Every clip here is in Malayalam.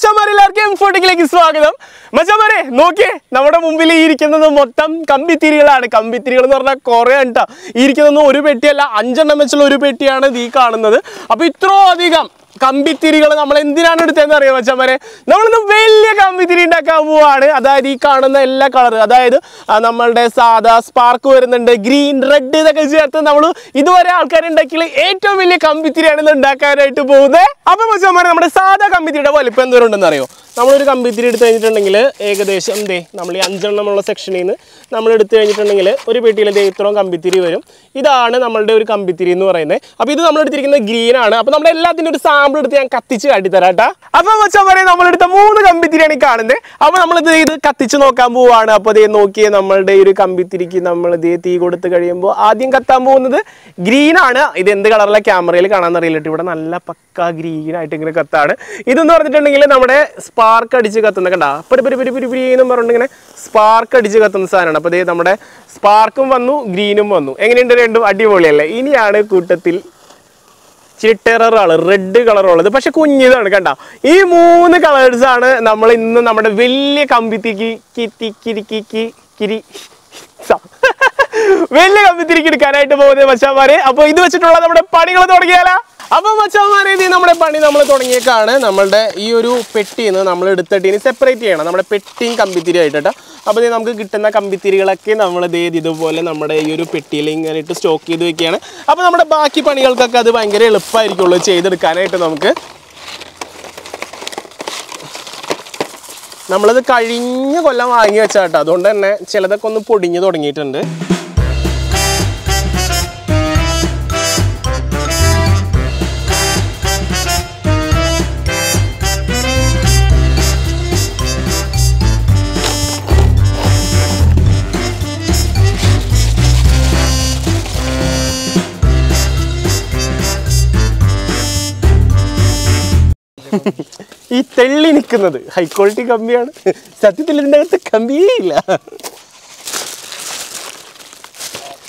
മച്ചാമാരെ എല്ലാവർക്കും ഫോട്ടിക്കിലേക്ക് സ്വാഗതം. മച്ചാമാരെ നോക്കിയേ നമ്മുടെ മുമ്പിൽ ഇരിക്കുന്നത് മൊത്തം കമ്പിത്തിരികളാണ്. കമ്പിത്തിരികൾ എന്ന് പറഞ്ഞാൽ കുറേ ഇരിക്കുന്നൊന്നും ഇരിക്കുന്നതൊന്നും ഒരു പെട്ടിയല്ല അഞ്ചെണ്ണം വെച്ചുള്ള ഒരു പെട്ടിയാണ് ഈ കാണുന്നത്. അപ്പൊ ഇത്രയും അധികം കമ്പിത്തിരികൾ നമ്മൾ എന്തിനാണ് എടുത്തതെന്ന് അറിയാം മച്ചാമാരെ നമ്മളിന്ന് വലിയ കമ്പിത്തിരി ഉണ്ടാക്കാൻ പോവാണ്. അതായത് ഈ കാണുന്ന എല്ലാ കളർ അതായത് നമ്മളുടെ സാധാ സ്പാർക്ക് വരുന്നുണ്ട് ഗ്രീൻ റെഡ് ഇതൊക്കെ ചേർത്ത് നമ്മൾ ഇതുവരെ ആൾക്കാർ ഉണ്ടാക്കിയ ഏറ്റവും വലിയ കമ്പിത്തിരിയാണ് ഇത് ഉണ്ടാക്കാനായിട്ട് പോകുന്നത്. അപ്പൊ മച്ചാമാരെ നമ്മുടെ സാധാ കമ്പിത്തിരിയുടെ വലിപ്പം എന്തോരം ഉണ്ടെന്ന് അറിയോ? നമ്മളൊരു കമ്പിത്തിരി എടുത്ത് കഴിഞ്ഞിട്ടുണ്ടെങ്കിൽ ഏകദേശം ദേ നമ്മൾ ഈ അഞ്ചെണ്ണമുള്ള സെക്ഷനിൽ നിന്ന് നമ്മൾ എടുത്തു കഴിഞ്ഞിട്ടുണ്ടെങ്കിൽ ഒരു പെട്ടിയിലെ ഇത്രയും കമ്പിത്തിരി വരും. ഇതാണ് നമ്മളുടെ ഒരു കമ്പിത്തിരി എന്ന് പറയുന്നത്. അപ്പോൾ ഇത് നമ്മൾ എടുത്തിരിക്കുന്നത് ഗ്രീൻ ആണ്. അപ്പോൾ നമ്മുടെ എല്ലാത്തിന്റെ ഒരു സാമ്പിൾ എടുത്ത് ഞാൻ കത്തിച്ച് കാട്ടിത്തരാം കേട്ടോ. അപ്പോൾ വെച്ചാൽ പറയാം നമ്മളെടുത്ത മൂന്ന് കമ്പിത്തിരിയാണ് ഈ കാണുന്നത്. അപ്പോൾ നമ്മളിത് ഇത് കത്തിച്ച് നോക്കാൻ പോവുകയാണ് അപ്പോൾ ദേ നോക്കിയേ നമ്മളുടെ ഒരു കമ്പിത്തിരിക്ക് നമ്മൾ ഇതേ തീ കൊടുത്ത് കഴിയുമ്പോൾ ആദ്യം കത്താൻ പോകുന്നത് ഗ്രീൻ ആണ്. ഇത് എന്ത് കളറിലെ ക്യാമറയിൽ കാണാൻ അറിയില്ല ഇവിടെ നല്ല പക്ക ഗ്രീൻ ആയിട്ട് ഇങ്ങനെ കത്താണ്. ഇതെന്ന് പറഞ്ഞിട്ടുണ്ടെങ്കിൽ നമ്മുടെ സ്പാർക്ക് അടിച്ച് കത്തുന്ന കണ്ട പരി പരി പരി പരി പരി എന്നും പറഞ്ഞിട്ട് ഇങ്ങനെ സ്പാർക്ക് അടിച്ച് കത്തുന്ന സാധനമാണ്. അപ്പോൾ ഇതേ നമ്മുടെ സ്പാർക്കും വന്നു ഗ്രീനും വന്നു. എങ്ങനെയുണ്ട് രണ്ടും? അടിപൊളിയല്ലേ? ഇനിയാണ് കൂട്ടത്തിൽ ഇച്ചിരി ടെററാണ് റെഡ് കളറുള്ളത് പക്ഷെ കുഞ്ഞിതാണ് കണ്ട. ഈ മൂന്ന് കളേഴ്സ് ആണ് നമ്മൾ ഇന്ന് നമ്മുടെ വലിയ കമ്പിത്തിക്ക് കിരി കിരി വലിയ കമ്പി എടുക്കാനായിട്ട് പോകുന്നത് മച്ചാമാരെ. അപ്പൊ ഇത് വെച്ചിട്ടുള്ള നമ്മുടെ പണികൾ തുടങ്ങിയാലാ. അപ്പൊ മച്ചാമാരെ ഇത് നമ്മുടെ പണി നമ്മൾ തുടങ്ങിയേക്കാണ്. നമ്മളുടെ ഈ ഒരു പെട്ടിന്ന് നമ്മൾ എടുത്തിട്ട് ഇനി സെപ്പറേറ്റ് ചെയ്യണം. നമ്മുടെ പെട്ടിയും കമ്പിത്തിരി ആയിട്ടോ അപ്പോൾ നമുക്ക് കിട്ടുന്ന കമ്പിത്തിരികളൊക്കെ നമ്മൾ ഇതേത് ഇതുപോലെ നമ്മുടെ ഈ ഒരു പെട്ടിയിൽ ഇങ്ങനെ ഇട്ട് സ്റ്റോക്ക് ചെയ്ത് വെക്കുകയാണ്. അപ്പോൾ നമ്മുടെ ബാക്കി പണികൾക്കൊക്കെ അത് ഭയങ്കര എളുപ്പമായിരിക്കുള്ളൂ ചെയ്തെടുക്കാനായിട്ട് നമുക്ക്. നമ്മളത് കഴിഞ്ഞ കൊല്ലം വാങ്ങി വെച്ചാട്ടോ. അതുകൊണ്ട് തന്നെ ചിലതൊക്കെ ഒന്ന് പൊടിഞ്ഞു തുടങ്ങിയിട്ടുണ്ട്. ഈ തെള്ളി നിൽക്കുന്നത്. ഹൈ ക്വാളിറ്റി കമ്പിയാണ്. സത്യത്തിൽ ഇതിന്റെ അകത്ത് കമ്പിയേ ഇല്ല.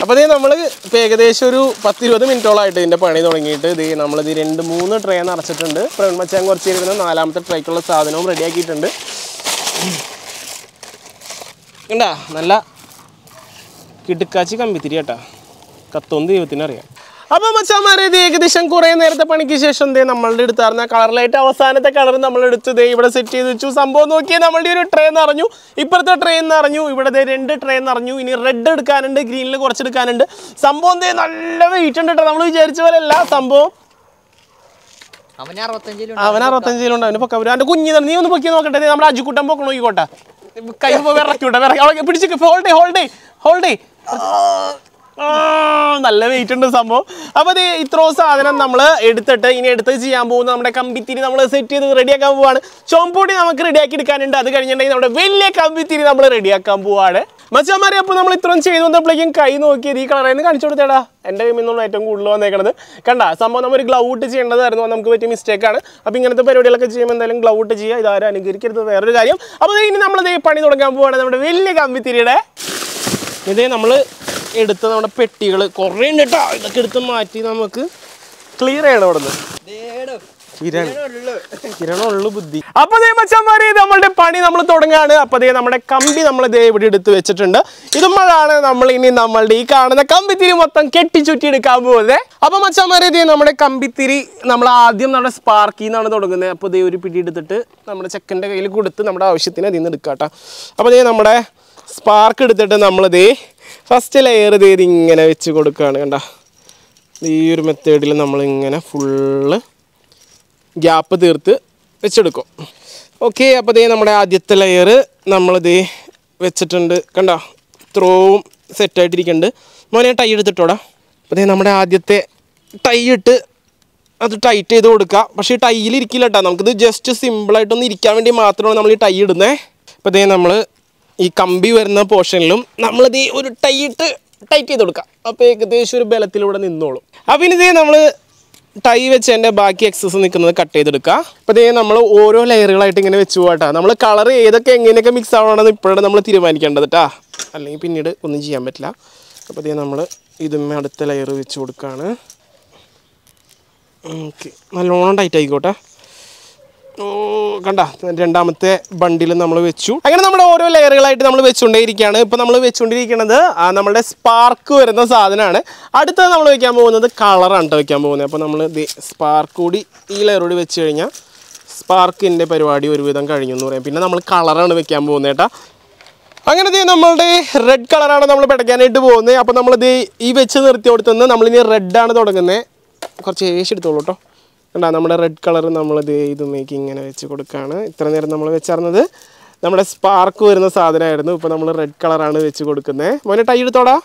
അപ്പോൾ ഇതേ നമ്മൾ ഇപ്പോൾ ഏകദേശം ഒരു പത്തിരുപത് മിനിറ്റോളമായിട്ട് ഇതിന്റെ പണി തുടങ്ങിയിട്ട് ഇത് നമ്മളിത് രണ്ട് മൂന്ന് ട്രേ നിറച്ചിട്ടുണ്ട്. പ്രവൺമച്ചാൻ കുറച്ച് ഇരുന്ന് നാലാമത്തെ ട്രേക്കുള്ള സാധനവും റെഡിയാക്കിയിട്ടുണ്ട് കണ്ടാ? നല്ല കിടുക്കാച്ചി കമ്പിത്തിരി കേട്ടാ. കത്തൊന്ന് ദൈവത്തിന് അപ്പൊ മച്ചാമാരെ ഇത് ഏകദേശം കുറെ നേരത്തെ പണിക്ക് ശേഷം ദേ നമ്മളുടെ എടുത്താർന്ന കളറിലായിട്ട് അവസാനത്തെ കളർ നമ്മൾ എടുത്ത്. ദേ ഇവിടെ സെറ്റ് ചെയ്ത് വെച്ചു. സംഭവം നോക്കിയാൽ നമ്മളുടെ ഒരു ട്രേ നിറഞ്ഞു. ഇപ്പുറത്തെ ട്രേ നിറഞ്ഞു. ഇവിടെ ദേ രണ്ട് ട്രേ നിറഞ്ഞു. ഇനി റെഡ് എടുക്കാനുണ്ട് ഗ്രീനിൽ കുറച്ചെടുക്കാനുണ്ട്. സംഭവം ദേ നല്ല വെയിറ്റ് ഉണ്ട് കേട്ടോ നമ്മൾ വിചാരിച്ച പോലെ അല്ല സംഭവം. അവൻ അറുപത്തഞ്ചിലും അവൻ അറുപത്തഞ്ച് കിലോ ഉണ്ട് അവന് പൊക്ക അവന്റെ കുഞ്ഞി നീ ഒന്ന് പൊക്കി നോക്കട്ടെ. നമ്മുടെ അജുക്കുട്ടൻ പൊക്കണം നോക്കിക്കോട്ടെ. കൈ വിറക്കൂട്ടെ വിറക്കി പിടിച്ചു ഹോൾഡേ ഹോൾഡേ ഹോൾഡേ നല്ല വെയിറ്റ് ഉണ്ട് സംഭവം. അപ്പൊ ഇത് ഇത്രയും സാധനം നമ്മൾ എടുത്തിട്ട് ഇനി എടുത്ത് ചെയ്യാൻ പോകുന്ന നമ്മുടെ കമ്പിത്തിരി നമ്മൾ സെറ്റ് ചെയ്ത് റെഡിയാക്കാൻ പോവാണ്. ചോമ്പൂടി നമുക്ക് റെഡിയാക്കി എടുക്കാനുണ്ട്. അത് കഴിഞ്ഞിട്ടുണ്ടെങ്കിൽ നമ്മുടെ വലിയ കമ്പിത്തിരി നമ്മൾ റെഡിയാക്കാൻ പോവാണ്. മച്ചാമാരെ അപ്പോൾ നമ്മൾ ഇത്രയും ചെയ്തു വന്നപ്പോഴേക്കും കൈ നോക്കിയത് ഈ കളറിൽ കാണിച്ചു കൊടുത്തേടാ. എന്റെ കയ്യിൽ നിന്നുള്ള ഏറ്റവും കൂടുതൽ വന്നേക്കണത്. കണ്ട സംഭവം നമ്മൾ ഒരു ഗ്ലൗ ഇട്ട് ചെയ്യേണ്ടതായിരുന്നു. നമുക്ക് പറ്റിയ മിസ്റ്റേക്ക് ആണ്. അപ്പോൾ ഇങ്ങനത്തെ പരിപാടികളൊക്കെ ചെയ്യുമ്പോൾ എന്തായാലും ഗ്ലൗ ഇട്ട് ചെയ്യുക. ഇതാരും അനുകരിക്കരുത്. വേറൊരു കാര്യം. അപ്പോൾ ഇനി നമ്മൾ പണി തുടങ്ങാൻ പോവാണ് നമ്മുടെ വലിയ കമ്പിത്തിരിയുടെ. ഇതേ നമ്മൾ എടുത്ത നമ്മുടെ പെട്ടികൾ കുറേ ഉണ്ട് കേട്ടോ ഇതൊക്കെ എടുത്ത് മാറ്റി നമുക്ക് ക്ലിയർ ചെയ്യണം അവിടെ നിന്ന് ബുദ്ധി. അപ്പൊ ദേ മച്ചന്മാരെ നമ്മളുടെ പണി നമ്മൾ തുടങ്ങാണ്. അപ്പൊ ദേ നമ്മുടെ കമ്പി നമ്മൾ ദേ ഇവിടെ എടുത്ത് വെച്ചിട്ടുണ്ട്. ഇതുമ്പോഴാണ് നമ്മൾ ഇനി നമ്മളുടെ ഈ കാണുന്ന കമ്പിത്തിരി മൊത്തം കെട്ടിച്ചുറ്റി എടുക്കാൻ പോകുന്നത് അപ്പൊ മച്ചന്മാരെ ദേ നമ്മുടെ കമ്പിത്തിരി നമ്മൾ ആദ്യം നമ്മുടെ സ്പാർക്കിൽ നിന്നാണ് തുടങ്ങുന്നത് അപ്പൊ ദേ ഒരു പിടി എടുത്തിട്ട് നമ്മുടെ ചെക്കന്റെ കയ്യിൽ കൊടുത്ത് നമ്മുടെ ആവശ്യത്തിന് അതിൽ നിന്ന് എടുക്കാം കേട്ടോ അപ്പൊ ദേ നമ്മുടെ സ്പാർക്ക് എടുത്തിട്ട് നമ്മൾ ദേ ഫസ്റ്റ് ലെയർ ഇത് ഇങ്ങനെ വെച്ച് കൊടുക്കുകയാണ് കണ്ട. ഈ ഒരു മെത്തേഡിൽ നമ്മളിങ്ങനെ ഫുള്ള് ഗ്യാപ്പ് തീർത്ത് വെച്ചെടുക്കും. ഓക്കെ അപ്പോൾ ദേ നമ്മുടെ ആദ്യത്തെ ലെയർ നമ്മളിത് വെച്ചിട്ടുണ്ട് കണ്ട. ത്രോവും സെറ്റായിട്ടിരിക്കുന്നുണ്ട് മോനെ ടൈ എടുത്തിട്ടോടാ. അപ്പോൾ ദേ നമ്മുടെ ആദ്യത്തെ ടൈ ഇട്ട് അത് ടൈറ്റ് ചെയ്ത് കൊടുക്കുക പക്ഷേ ടൈയിൽ ഇരിക്കില്ല കേട്ടോ നമുക്കിത് ജസ്റ്റ് സിമ്പിളായിട്ടൊന്ന് ഇരിക്കാൻ വേണ്ടി മാത്രമാണ് നമ്മൾ ഈ ടൈ ഇടുന്നത് അപ്പോൾ ദേ നമ്മൾ ഈ കമ്പി വരുന്ന പോർഷനിലും നമ്മളിത് ഒരു ടൈറ്റ് ടൈറ്റ് ചെയ്ത് കൊടുക്കാം. അപ്പോൾ ഏകദേശം ഒരു ബലത്തിലൂടെ നിന്നോളും. അപ്പോൾ ഇനി ഇതേ നമ്മൾ ടൈ വെച്ച് എന്റെ ബാക്കി എക്സസ് നിൽക്കുന്നത് കട്ട് ചെയ്തെടുക്കുക അപ്പോൾ ഇതേ നമ്മൾ ഓരോ ലെയറുകളായിട്ട് ഇങ്ങനെ വെച്ച് പോകട്ടാ നമ്മൾ കളർ ഏതൊക്കെ എങ്ങനെയൊക്കെ മിക്സ് ആവണമെന്ന് ഇപ്പോഴാണ് നമ്മൾ തീരുമാനിക്കേണ്ടത് കേട്ടാ അല്ലെങ്കിൽ പിന്നീട് ഒന്നും ചെയ്യാൻ പറ്റില്ല. അപ്പോൾ ഇതേ നമ്മൾ ഇതുമ്മേ അടുത്ത ലെയർ വെച്ച് കൊടുക്കുകയാണ് ഓക്കെ. നല്ലോണം ടൈറ്റ് ആയിക്കോട്ടെ. ഓ കണ്ട രണ്ടാമത്തെ ബണ്ടിൽ നമ്മൾ വെച്ചു. അങ്ങനെ നമ്മുടെ ഓരോ ലെയറുകളായിട്ട് നമ്മൾ വെച്ചുകൊണ്ടേയിരിക്കുകയാണ്. ഇപ്പൊ നമ്മൾ വെച്ചുകൊണ്ടിരിക്കുന്നത് നമ്മുടെ സ്പാർക്ക് വരുന്ന സാധനമാണ്. അടുത്തത് നമ്മൾ വെക്കാൻ പോകുന്നത് കളറാണ് വെക്കാൻ പോകുന്നത്. അപ്പോൾ നമ്മൾ സ്പാർക്ക് കൂടി ഈ ലെയറോട് വെച്ച് കഴിഞ്ഞാൽ സ്പാർക്കിന്റെ പരിപാടി ഒരുവിധം കഴിഞ്ഞു എന്ന് പറയാം. പിന്നെ നമ്മൾ കളറാണ് വെക്കാൻ പോകുന്നത് കേട്ടോ. അങ്ങനെ നമ്മളുടെ റെഡ് കളറാണ് നമ്മൾ പിടയ്ക്കാനായിട്ട് പോകുന്നത്. അപ്പോൾ നമ്മളിത് ഈ വെച്ച് നിർത്തി കൊടുത്തുനിന്ന് നമ്മളിനി റെഡാണ് തുടങ്ങുന്നത് കുറച്ച് ഏശ് എടുത്തോളൂ കേട്ടോ കണ്ടാ നമ്മുടെ റെഡ് കളർ നമ്മളിത് ഇതുമേക്ക് ഇങ്ങനെ വെച്ച് കൊടുക്കുകയാണ് ഇത്ര നേരം നമ്മൾ വെച്ചറിഞ്ഞത് നമ്മുടെ സ്പാർക്ക് വരുന്ന സാധനമായിരുന്നു. ഇപ്പോൾ നമ്മൾ റെഡ് കളറാണ് വെച്ച് കൊടുക്കുന്നത് മോനെ ടൈ എടുത്തോടാ.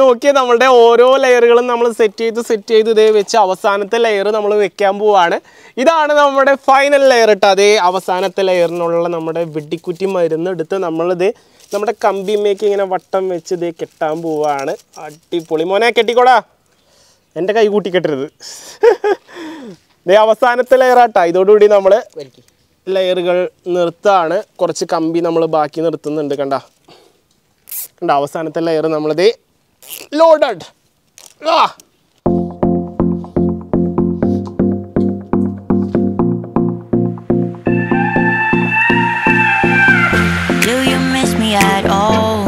നോക്കിയാൽ നമ്മളുടെ ഓരോ ലെയറുകളും നമ്മൾ സെറ്റ് ചെയ്ത് സെറ്റ് ചെയ്ത് ഇതേ വെച്ച് അവസാനത്തെ ലെയർ നമ്മൾ വെക്കാൻ പോവാണ്. ഇതാണ് നമ്മുടെ ഫൈനൽ ലെയർ ഇട്ട് അതേ അവസാനത്തെ ലെയറിനുള്ള നമ്മുടെ വെടിക്കുറ്റി മരുന്ന് എടുത്ത് നമ്മളിത് നമ്മുടെ കമ്പി കമ്പിമേക്ക് ഇങ്ങനെ വട്ടം വെച്ച് ഇത് കെട്ടാൻ പോവാണ്. അടിപൊളി. മോനെ കെട്ടിക്കോടാ. എന്റെ കൈ കൂട്ടി കെട്ടരുത് ഇതേ അവസാനത്തെ ലെയറാട്ടാ ഇതോടുകൂടി നമ്മൾ ലെയറുകൾ നിർത്താണ്. കുറച്ച് കമ്പി നമ്മൾ ബാക്കി നിർത്തുന്നുണ്ട് കണ്ട. കണ്ട അവസാനത്തെ ലെയർ നമ്മളിത് ലോഡഡ് ആ. Do you miss me at all?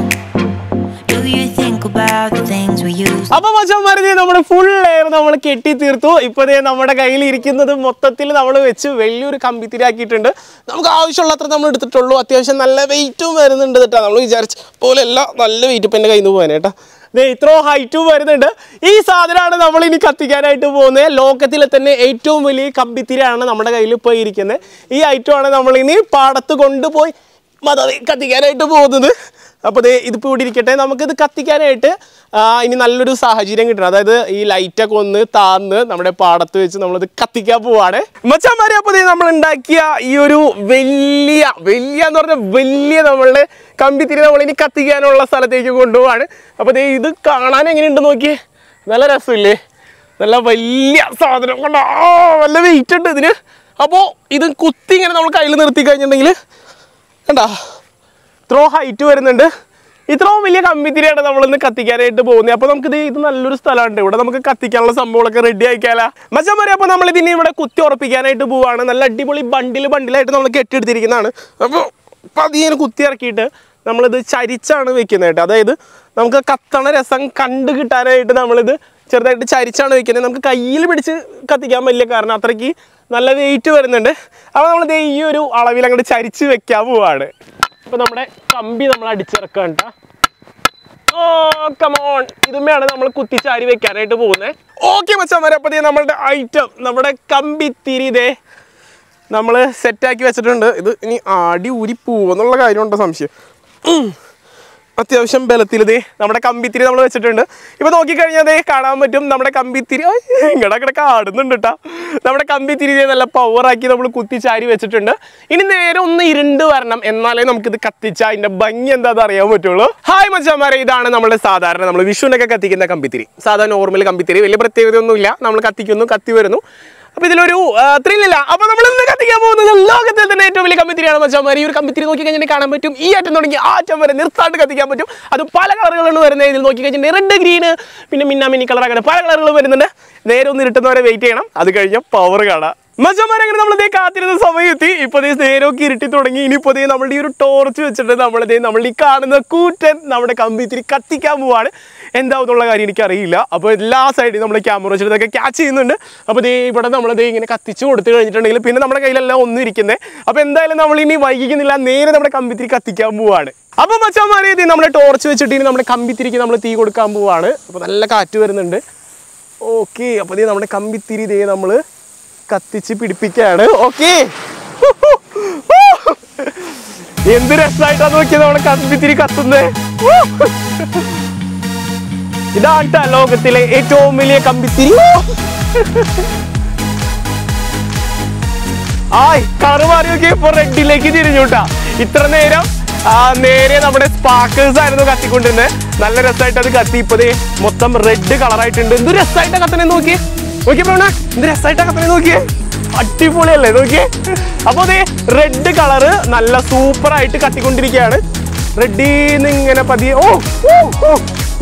Do you think about the things we used അപ്പൊ മച്ചന്മാരെ നമ്മുടെ ഫുൾ ലെയർ നമ്മൾ കെട്ടി തീർത്തു ഇപ്പൊ ദേ നമ്മുടെ കയ്യിൽ ഇരിക്കുന്നത് മൊത്തത്തിൽ നമ്മൾ വെച്ച് വലിയൊരു കമ്പിത്തിരാക്കിയിട്ടുണ്ട് നമുക്ക് ആവശ്യമുള്ളത്ര നമ്മൾ എടുത്തിട്ടുള്ളൂ. അത്യാവശ്യം നല്ല വെയിറ്റും വരുന്നുണ്ട് കേട്ടോ. നമ്മൾ വിചാരിച്ച പോലെയല്ല നല്ല വെയിറ്റ് ഇപ്പം എന്റെ കയ്യിൽ നിന്ന് പോകാൻ കേട്ടോ. ദേ ഇത്രയും ഹൈറ്റും വരുന്നുണ്ട്. ഈ സാധനമാണ് നമ്മൾ ഇനി കത്തിക്കാനായിട്ട് പോകുന്നത്. ലോകത്തിലെ തന്നെ ഏറ്റവും വലിയ കമ്പിത്തിരയാണ് നമ്മുടെ കയ്യിൽ ഇപ്പോൾ ഇരിക്കുന്നത്. ഈ ഐറ്റമാണ് നമ്മളിനി പാടത്ത് കൊണ്ടുപോയി മത കത്തിക്കാനായിട്ട് പോകുന്നത്. അപ്പോൾ ഇത് ഇതിപ്പോൾ ഇവിടെ ഇരിക്കട്ടെ. നമുക്കിത് കത്തിക്കാനായിട്ട് ഇനി നല്ലൊരു സാഹചര്യം കിട്ടണം. അതായത് ഈ ലൈറ്റൊക്കെ ഒന്ന് താന്ന് നമ്മുടെ പാടത്ത് വെച്ച് നമ്മളിത് കത്തിക്കാൻ പോവാണ്. മച്ചാമാരെ അപ്പോൾ നമ്മൾ ഉണ്ടാക്കിയ ഈ ഒരു വലിയ വലിയ എന്ന് പറഞ്ഞാൽ വലിയ നമ്മളുടെ കമ്പിത്തിരി നമ്മൾ ഇനി കത്തിക്കാനുള്ള സ്ഥലത്തേക്ക് കൊണ്ടുപോവാണ്. അപ്പോൾ ഇത് കാണാൻ എങ്ങനെയുണ്ട് നോക്കിയേ. നല്ല രസമില്ലേ? നല്ല വലിയ സാധനം. കൊണ്ടോ? നല്ല വെയിറ്റ് ഉണ്ട് ഇതിന്. അപ്പോൾ ഇത് കുത്തി ഇങ്ങനെ നമ്മൾ കയ്യിൽ നിർത്തി കഴിഞ്ഞിട്ടുണ്ടെങ്കിൽ കണ്ടാ? ഇത്രയും ഹൈറ്റ് വരുന്നുണ്ട്. ഇത്രയും വലിയ കമ്പിത്തിരിയാണ് നമ്മളിന്ന് കത്തിക്കാനായിട്ട് പോകുന്നത്. അപ്പോൾ നമുക്ക് ഇത് ഇത് നല്ലൊരു സ്ഥലമുണ്ട്. ഇവിടെ നമുക്ക് കത്തിക്കാനുള്ള സംഭവങ്ങളൊക്കെ റെഡി ആയിക്കാലാ മച്ചാൻ പറയാം അപ്പോൾ നമ്മൾ ഇതിനെ ഇവിടെ കുത്തി ഉറപ്പിക്കാനായിട്ട് പോവാണ്. നല്ല അടിപൊളി ബണ്ടിൽ ബണ്ടിലായിട്ട് നമ്മൾ കെട്ടിയെടുത്തിരിക്കുന്നതാണ്. അപ്പോൾ പതിയെ കുത്തി ഇറക്കിയിട്ട് നമ്മളിത് ചരിച്ചാണ് വെക്കുന്നത് കേട്ടോ അതായത് നമുക്ക് കത്തണ രസം കണ്ടു കിട്ടാനായിട്ട് നമ്മളിത് ചെറുതായിട്ട് ചരിച്ചാണ് വെക്കുന്നത്. നമുക്ക് കയ്യിൽ പിടിച്ച് കത്തിക്കാൻ പറ്റില്ല കാരണം അത്രയ്ക്ക് നല്ല വെയിറ്റ് വരുന്നുണ്ട്. അപ്പോൾ നമ്മൾ ഈ ഒരു അളവിൽ അങ്ങോട്ട് ചരിച്ച് വെക്കാൻ പോവാണ്. അപ്പോൾ നമ്മുടെ കമ്പി നമ്മൾ അടിച്ചിറക്കാം ഓ കമോൺ ഇതുമ്മയാണ് നമ്മൾ കുത്തിച്ചാരി വെക്കാനായിട്ട് പോകുന്നത് ഓക്കെ മച്ചാമാരെ അപ്പോൾ നമ്മളുടെ ഐറ്റം നമ്മുടെ കമ്പി തിരി ഇതേ നമ്മൾ സെറ്റാക്കി വെച്ചിട്ടുണ്ട്. ഇത് ഇനി അടി ഊരി പോവെന്നുള്ള കാര്യമുണ്ടോ സംശയം. അത്യാവശ്യം ബലത്തിൽ നമ്മുടെ കമ്പിത്തിരി നമ്മൾ വെച്ചിട്ടുണ്ട്. ഇപ്പൊ നോക്കിക്കഴിഞ്ഞാൽ കാണാൻ പറ്റും നമ്മുടെ കമ്പിത്തിരി. ഇങ്ങടെ കിടക്ക ആടുന്നുണ്ട് നമ്മുടെ കമ്പിത്തിരി നല്ല പവറാക്കി നമ്മൾ കുത്തിച്ചാരി വെച്ചിട്ടുണ്ട്. ഇനി നേരെ ഒന്ന് ഇരുണ്ട് വരണം. എന്നാലേ നമുക്കിത് കത്തിച്ച അതിന്റെ ഭംഗി എന്താണെന്ന് അറിയാൻ പറ്റുള്ളൂ. ഹായ് മച്ചാമാരെ ഇതാണ് നമ്മുടെ സാധാരണ നമ്മൾ വിഷുവിനൊക്കെ കത്തിക്കുന്ന കമ്പിത്തിരി. സാധാരണ നോർമൽ കമ്പിത്തിരി. വലിയ പ്രത്യേകതയൊന്നുമില്ല. നമ്മൾ കത്തിക്കുന്നു കത്തി വരുന്നു. അപ്പൊ ഇതിലൊരു ത്രില്ലില്ല അപ്പൊ നമ്മൾ ഇന്ന് കത്തിക്കാൻ പോകുന്നത് ലോകത്തിൽ തന്നെ ഏറ്റവും വലിയ കമ്പിത്തിരിയാണ് മച്ചാമാരി ഈ ഒരു കമ്പിത്തിരി നോക്കി കഴിഞ്ഞാൽ കാണാൻ പറ്റും. ഈ അറ്റം തുടങ്ങി ആ അറ്റം വരെ നിർത്താണ്ട് കത്തിക്കാൻ പറ്റും. അത് പല കളറുകളാണ് വരുന്നത് ഇതിൽ നോക്കി കഴിഞ്ഞാൽ റെഡ് ഗ്രീന് പിന്നെ മിന്നാമിനി കളർ അങ്ങനെ പല കളറുകൾ വരുന്നുണ്ട്. നേരെ ഒന്ന് ഇരുട്ടുന്നവരെ വെയിറ്റ് ചെയ്യണം. അത് കഴിഞ്ഞാൽ പവർ കാണാം. മച്ചന്മാരെ അങ്ങനെ നമ്മളിതേ കാത്തിരുന്ന സമയത്തി ഇപ്പൊ ദേ നേരമൊക്കെ ഇരുട്ടി തുടങ്ങി. ഇനിയിപ്പോ ദേ നമ്മളുടെ ഈ ഒരു ടോർച്ച് വെച്ചിട്ട് നമ്മളിതേ നമ്മൾ ഈ കാണുന്ന കൂറ്റൻ നമ്മുടെ കമ്പിത്തിരി കത്തിക്കാൻ പോവാണ്. എന്താവുന്നുള്ള കാര്യം എനിക്കറിയില്ല. അപ്പോൾ എല്ലാ സൈഡിൽ നമ്മൾ ക്യാമറ വെച്ചിട്ടൊക്കെ ക്യാച്ച് ചെയ്യുന്നുണ്ട്. അപ്പോൾ ദേ ഇവിടെ നമ്മളിതേ ഇങ്ങനെ കത്തിച്ച് കൊടുത്തു കഴിഞ്ഞിട്ടുണ്ടെങ്കിൽ പിന്നെ നമ്മുടെ കയ്യിലെല്ലാം ഒന്നും ഇരിക്കുന്നത് അപ്പോൾ എന്തായാലും നമ്മൾ ഇനി വൈകിക്കുന്നില്ല. നേരെ നമ്മുടെ കമ്പിത്തിരി കത്തിക്കാൻ പോവാണ്. അപ്പോൾ മച്ചമാരെ ഇത് നമ്മുടെ ടോർച്ച് വെച്ചിട്ട് ഇനി നമ്മുടെ കമ്പിത്തിരിക്ക് നമ്മൾ തീ കൊടുക്കാൻ പോവാണ്. അപ്പോൾ നല്ല കാറ്റ് വരുന്നുണ്ട്. ഓക്കെ. അപ്പോൾ ദേ നമ്മുടെ കമ്പിത്തിരി ഇതേ നമ്മൾ കത്തിച്ച് പിടിപ്പിക്കുകയാണ്. ഓക്കെ എന്ത് രസമായിട്ടാ നോക്കിയത് നമ്മളെ കമ്പിത്തിരി കത്തുന്നേ. ഇതാണ് ലോകത്തിലെ ഏറ്റവും വലിയ കമ്പിത്തിരി. ആയ് കറ് മാറി നോക്കി ഇപ്പൊ റെഡിലേക്ക് തിരിഞ്ഞുട്ടാ ഇത്ര നേരം നേരെ നമ്മുടെ സ്പാർക്കേഴ്സ് ആയിരുന്നു കത്തിക്കൊണ്ടിരുന്നത്. നല്ല രസമായിട്ട് അത് കത്തി. ഇപ്പൊ ദേ മൊത്തം റെഡ് കളറായിട്ടുണ്ട് എന്ത് രസമായിട്ടാ കത്തനെ നോക്കിയേ. നോക്കിയേ കത്തനെ നോക്കിയേ? അടിപൊളിയല്ലേ നോക്കിയേ? അപ്പൊ അതെ റെഡ് കളറ് നല്ല സൂപ്പർ ആയിട്ട് കത്തിക്കൊണ്ടിരിക്കുകയാണ് റെഡിന്ന് ഇങ്ങനെ പതിയെ ഓ ഓ,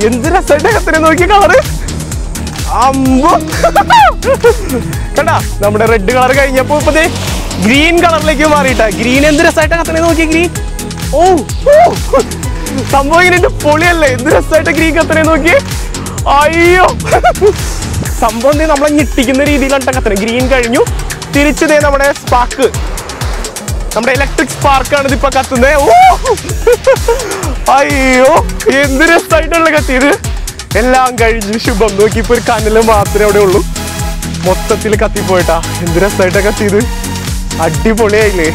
എന്ത് രസമായിട്ട് കത്തിനെ നോക്കിയ കളറ് അമ്പോ. കണ്ടാ നമ്മുടെ റെഡ് കളർ കഴിഞ്ഞപ്പോ ഇപ്പൊ ഗ്രീൻ കളറിലേക്ക് മാറിയിട്ടാ. ഗ്രീൻ എന്ത് രസമായിട്ട് കത്തണേ നോക്കിയ ഗ്രീൻ ഓ ഓ. സംഭവം ഇങ്ങനെ പൊളിയല്ലേ? എന്ത് രസമായിട്ട് ഗ്രീൻ കത്തനെ നോക്കിയേ? അയ്യോ. സംഭവം ദേ നമ്മളെ ഞെട്ടിക്കുന്ന രീതിയിലാണ് കത്തണം ഗ്രീൻ കഴിഞ്ഞു. തിരിച്ചു ദേ നമ്മുടെ സ്പാർക്ക് നമ്മുടെ ഇലക്ട്രിക് സ്പാർക്കാണ് ഇതിപ്പോ കത്തുന്നത് ഓ! അയ്യോ! എന്ത് രസമായിട്ടുള്ള കത്തിയത്? എല്ലാം കഴിഞ്ഞു ശുഭം നോക്കി ഇപ്പൊ ഒരു കനൽ മാത്രമേ അവിടെ ഉള്ളൂ. മൊത്തത്തിൽ കത്തിപ്പോയിട്ടാ. എന്ത് രസമായിട്ടാ കത്തിയത്? അടിപൊളിയായില്ലേ?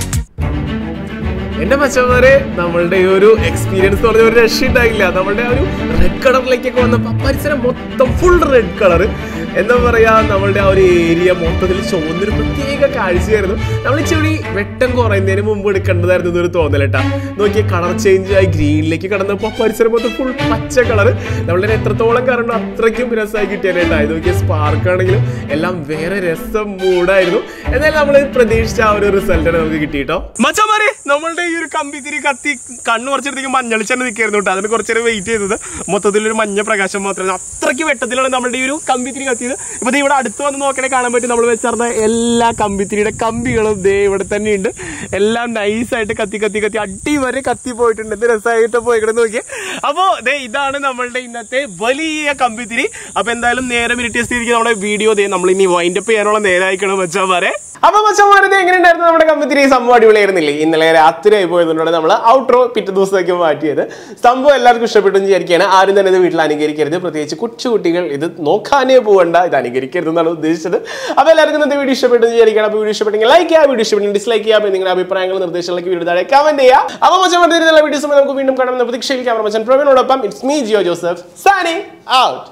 എന്റെ മച്ചന്മാരെ നമ്മളുടെ ഈ ഒരു എക്സ്പീരിയൻസ് പറഞ്ഞ ഒരു രക്ഷ ഉണ്ടായില്ല. നമ്മളുടെ ആ ഒരു റെഡ് കളറിലേക്കൊക്കെ വന്നപ്പോ പരിസരം മൊത്തം ഫുൾ റെഡ് കളർ എന്താ പറയാ നമ്മളുടെ ആ ഒരു ഏരിയ മൊത്തത്തിൽ ചുവന്നൊരു പ്രത്യേക കാഴ്ചയായിരുന്നു. നമ്മൾ ഇച്ചിരി വെട്ടം കുറയുന്നതിന് മുമ്പ് എടുക്കേണ്ടതായിരുന്നു എന്നൊരു തോന്നലട്ടാ നോക്കിയ കളർ ചേഞ്ച് ആയി ഗ്രീനിലേക്ക് കടന്നപ്പോൾ പരിസരം മൊത്തം ഫുൾ പച്ച കളർ നമ്മളുടെ എത്രത്തോളം കാരണം അത്രയ്ക്കും രസമായി കിട്ടിയാലേട്ടാ ഇത് നോക്കിയ സ്പാർക്ക് ആണെങ്കിലും എല്ലാം വേറെ രസം മൂടായിരുന്നു. എന്നാലും നമ്മൾ പ്രതീക്ഷിച്ച ആ ഒരു റിസൾട്ട് നമുക്ക് കിട്ടിയിട്ടോ മച്ചമാരെ നമ്മളുടെ ഈ ഒരു കമ്പി തിരി കത്തി കണ്ണു കുറച്ചെടുത്തേക്ക് മഞ്ഞളിച്ചെണ്ണ നിൽക്കായിരുന്നു കേട്ടോ. അതിന് കുറച്ചേരം വെയിറ്റ് ചെയ്തത്. മൊത്തത്തിൽ ഒരു മഞ്ഞ പ്രകാശം മാത്രമേ അത്രയ്ക്ക് വെട്ടത്തിലാണ് നമ്മുടെ ഈ ഒരു കമ്പിത്തിരി കത്തിയത്. ഇപ്പൊ ഇവിടെ അടുത്ത് വന്ന് നോക്കണേ കാണാൻ പറ്റും. നമ്മൾ വെച്ചറിഞ്ഞ എല്ലാ കമ്പിത്തിരിയുടെ കമ്പികളും ദേ ഇവിടെ തന്നെ ഉണ്ട് എല്ലാം നൈസായിട്ട് കത്തി കത്തി കത്തി. അടി വരെ കത്തി പോയിട്ടുണ്ട്. എന്ത് രസമായിട്ട് പോയിക്കണം നോക്കിയേ. അപ്പോ ദേ ഇതാണ് നമ്മളുടെ ഇന്നത്തെ വലിയ കമ്പിത്തിരി അപ്പൊ എന്തായാലും നേരെ മിനിറ്റ് സ്ഥിതിക്ക് നമ്മുടെ വീഡിയോ ദേ നമ്മൾ ഇനി വൈൻഡപ്പ് ചെയ്യാനുള്ള നേരായിക്കണം വെച്ചാൽ അപ്പൊ മച്ചന്മാരത് എങ്ങനെയുണ്ടായിരുന്നു നമ്മുടെ കമ്പിത്തിരി സംഭവം അടിപൊളിയായിരുന്നില്ലേ? ഇന്നലെ രാത്രി ആയി പോയതുകൊണ്ടാണ് നമ്മൾ ഔട്ട്രോ പിറ്റേ ദിവസത്തേക്ക് മാറ്റിയത്. സംഭവം എല്ലാവർക്കും ഇഷ്ടപ്പെട്ടു വിചാരിക്കുകയാണ്. ആരും തന്നെ ഇത് വീട്ടിൽ അനുകരിക്കരുത്. പ്രത്യേകിച്ച് കൊച്ചുകുട്ടികൾ ഇത് നോക്കാനേ പോകണ്ട ഇത് അനുകരിക്കരുത് എന്നാണ് ഉദ്ദേശിച്ചത്. അപ്പോൾ എല്ലാവർക്കും ഇന്നത്തെ വീഡിയോ ഇഷ്ടപ്പെട്ടു വിചാരിക്കണം അപ്പോൾ വീഡിയോ ഇഷ്ടപ്പെട്ടെങ്കിൽ ലൈക്ക് ചെയ്യുക വീഡിയോ ഇഷ്ടപ്പെട്ടെങ്കിൽ ഡിസ്ലൈക്ക് അപ്പൊ നിങ്ങളുടെ അഭിപ്രായങ്ങൾ നിർദ്ദേശങ്ങളിലേക്ക് വീഡിയോ താഴെ കമന്റ് ചെയ്യുക. അപ്പൊ മറ്റേ വീഡിയോസ് നമുക്ക് വീണ്ടും കാണാമെന്ന് പ്രതീക്ഷയിൽ ക്യാമറ മച്ചൻ പ്രവീണോടൊപ്പം it's me Jio Joseph Sani out